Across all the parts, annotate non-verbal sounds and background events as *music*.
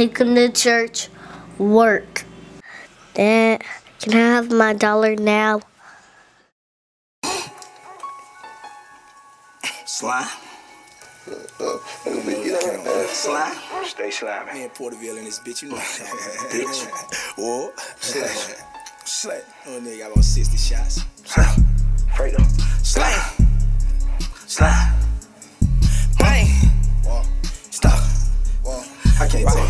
take him to church, work. Dad, can I have my dollar now? Slime. Slime. Stay slimy. Me and Porterville in this bitch, you know. bitch. *laughs* Whoa. Slut. Slut. Oh, nigga got about 60 shots. Slime. Fredo. Slime. Slime.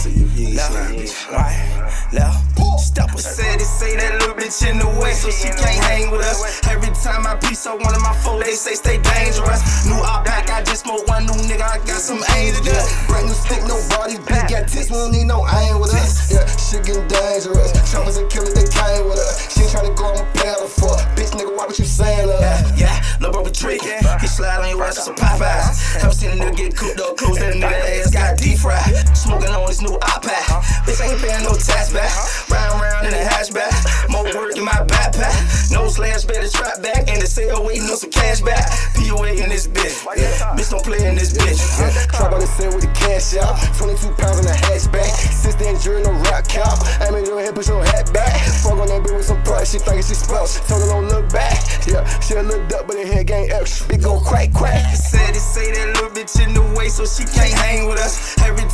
Slime, bitch. Right. Left. Stop. Said they say that little bitch in the way, so she can't hang with us. Every time I piece up one of my foes, they say stay dangerous. New op back, I just smoke one new nigga, I got some angel dust. Brand new stick, no body, big got tits, we don't need no iron with us. Yeah, shit getting dangerous. Choppers and killers, they came with us. She ain't tryna go on pedal for. Bitch, nigga, why what you saying, uh? Yeah, yeah, little bro be. He slide on your ass with some Popeyes. Haven't seen a nigga get cooked up close, that nigga ass deep fried. Smoking on this new iPad. Bitch, I ain't paying no tax back. Round, round in a hatchback. More work in my backpack. No slash, better trap back. And the sale waiting on some cash back. POA in this bitch. Yeah. Bitch don't play in this bitch. Yeah. Trap on the sale with the cash out. 22 pounds in a hatchback. Since then, jury no rock cop. I made your head, push your hat back. Fuck on that bitch with some price. She thinking she spells. Told her don't look back. Yeah, she looked up, but her head gang extra. Big gon' crack, crack. Said they say that little bitch in the way, so she can't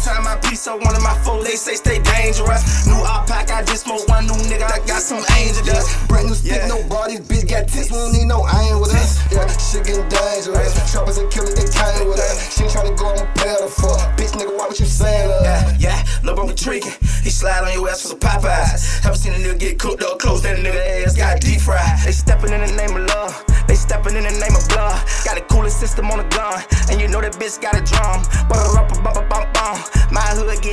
time I piece up one of my foes, they say stay dangerous. New op pack, I just smoke one new nigga. I got some angel dust. Brand new stick, yeah. no body, bitch got tits. We don't need no iron with us. Yeah, shit getting dangerous. Choppers and killers, they came with us. She ain't tryna go on pedal for. Bitch, nigga, why what you saying? Yeah, yeah, lil' bro tricking. He slide on your ass for some Popeyes. Haven't seen a nigga get cooked up close, that nigga ass got deep fried. They stepping in the name of love. They stepping in the name of blood. Got a cooler system on the gun. And you know that bitch got a drum. My hood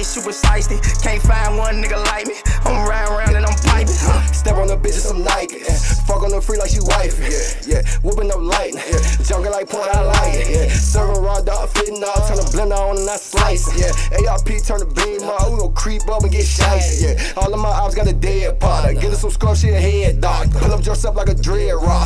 get super shiesty. Can't find one nigga like me. I'm riding around and I'm piping. Step on the bitch with some Nike. Fuck on the free like she wife. Yeah, yeah. Whooping up light. Yeah. Jungle like porn, I like it. Yeah. Serving raw dog, fitting all. Turn the blender on and I slice it. Yeah. ARP turn the beam on. We gon' creep up and get shicey. Yeah. All of my ops got a dead partner. Get some scrub, she a head dog. Pull up dress up like a dread roster.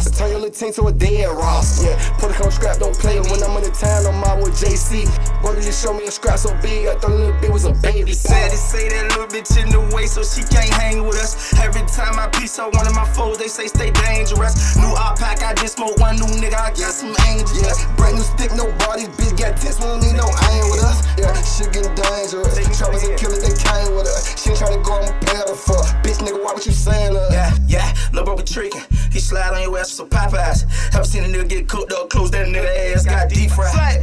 Team to a dead roster. Yeah. Put a come scrap, don't play when I'm in the town. I'm out with JC. Brother, you show me a scrap so big. I thought a little bit was a baby. Said they say that little bitch in the way, so she can't hang with us. Every time I piece up one of my foes, they say stay dangerous. New op pack, I just smoke one new nigga. I got some angels. Yeah. Brand new stick, no body, bitch got tits. We don't need no iron with us. Yeah, shit getting dangerous. Choppers and killers, they came with us. She ain't tryna go on pedal for. Bitch, nigga, why what you saying? Uh? Yeah, yeah, lil' bro be tricking. Slide on your ass with some Popeyes. Haven't seen a nigga get cooked up close, that nigga ass got deep fried.